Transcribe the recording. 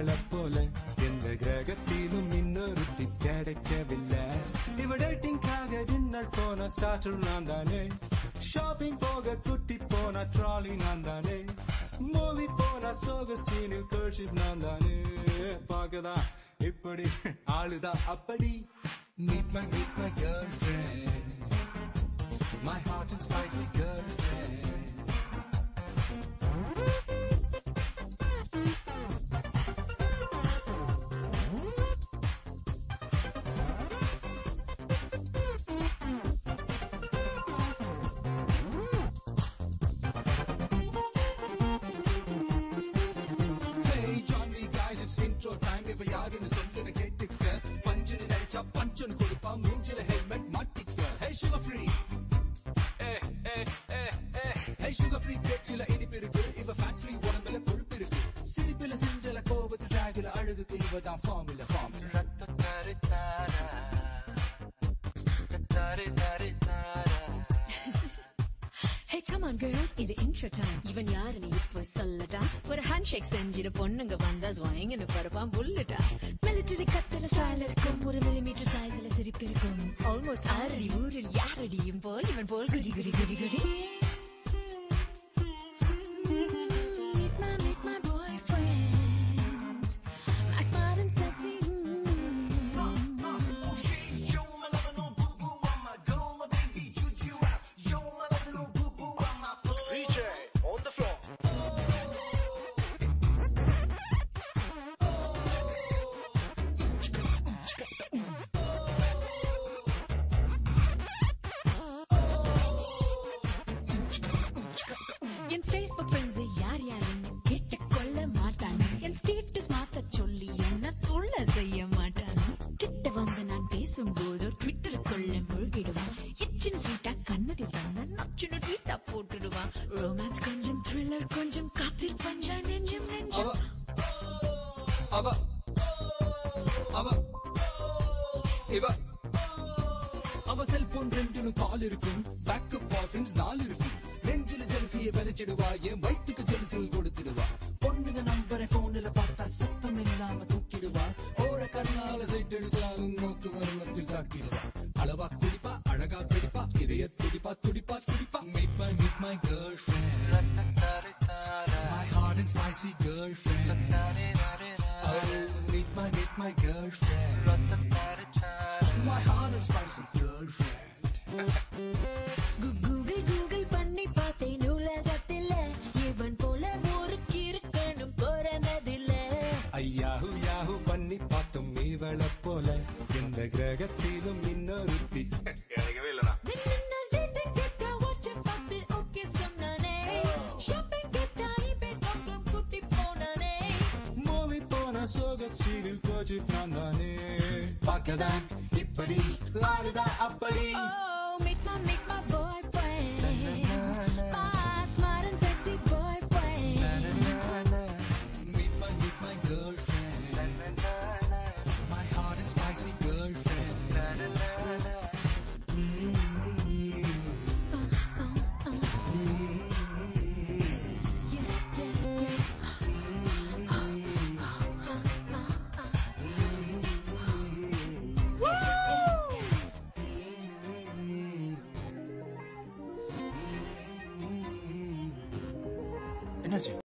பார்த்தும் போல எந்த கிரகத்திலும் இன்னொருத்தி கிடைக்கவில்லை இவ டேட்டிங்காக டின்னர் போன ஸ்டார்டர் நான் தானே ஷாப்பிங் போக குட்டி போன ட்ராலி நான் தானே மூவி போன சோக சீனில் கர்ஷிப் நான் தானே பார்க்கதா இப்படி ஆளுதா அப்படி Meet my, meet my girlfriend. My heart and spicy girlfriend. அழகுக்கு இவ தான் ஃபார்முல ஃபார்முல Hey, come on girls, இது intro time. இவன் யாருன்னு இப்ப சொல்லட்டா? ஒரு ஹேண்ட் ஷேக் செஞ்சிட பொண்ணுங்க வந்தா ஸ்வாயிங்கன்னு படுப்பான் புல்லட்டா மிலிட்டரி கத்தல ஸ்டைல் இருக்கும். ஒரு மில்லிமீட்டர் சைஸ்ல சிரிப்பு இருக்கும். ஆல்மோஸ்ட் ஆறடி ஊரில் யாரடியும் போல் இவன் போல் குடி குடி குடி குடி. ஃபேஸ்புக் ஃப்ரெண்ட்ஸ் யார் யாருன்னு கேட்டுக் கொள்ள மாட்டான். என் ஸ்டேட்டஸ் மாத்த சொல்லி என்ன தொல்ல செய்ய மாட்டான். கிட்ட வந்து நான் பேசும்போது ட்விட்டர் கொள்ள முழுகிடுவான் எச்சின் ஸ்வீட்டா கண்ணதி தந்த நச்சுன்னு ட்வீட்டா போட்டுடுவான் ரொமான்ஸ் கொஞ்சம் த்ரில்லர் கொஞ்சம் காத்தில் பஞ்சா நெஞ்சம் நெஞ்சம். அவ அவ இவ. அவ செல்போன் ரெண்டுன்னு கால் இருக்கும் பேக்கப் பாஃபின்ஸ் நாலு இருக்கும். நெஞ்சில ஜெலசியை விதைச்சிடுவா என் வயிற்றுக்கு ஜெலசியில் கொடுத்துடுவா பொண்ணுங்க நம்பரை போன்ல பார்த்தா சத்தம் இல்லாம தூக்கிடுவா ஓர கண்ணால சைட் எடுத்தாலும் நோக்கு வருமத்தில் தாக்கிடுவா அளவா குடிப்பா அழகா பிடிப்பா இதய துடிப்பா துடிப்பா துடிப்பா Meet my, meet my girlfriend. My hot and spicy girlfriend. Oh, meet my, meet my girlfriend. My hot and spicy girlfriend. கு- ஐயாஹு யாஹு பண்ணி பார்த்தும் இவள போல எந்த கிரகத்திலும் இன்னொருத்தி கிடைக்கவே இல்லனா நான் dating நான் தானே பார்க்கதான் இப்படி அப்படி Oh, meet my, meet my boyfriend. energy.